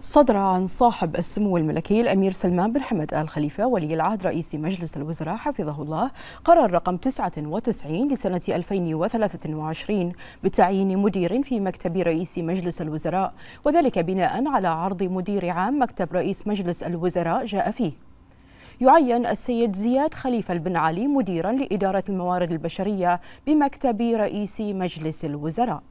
صدر عن صاحب السمو الملكي الأمير سلمان بن حمد آل خليفة ولي العهد رئيس مجلس الوزراء حفظه الله قرار رقم 99 لسنة 2023 بتعيين مدير في مكتب رئيس مجلس الوزراء وذلك بناء على عرض مدير عام مكتب رئيس مجلس الوزراء جاء فيه. يعين السيد زياد خليفة بن علي مديرا لإدارة الموارد البشرية بمكتب رئيس مجلس الوزراء.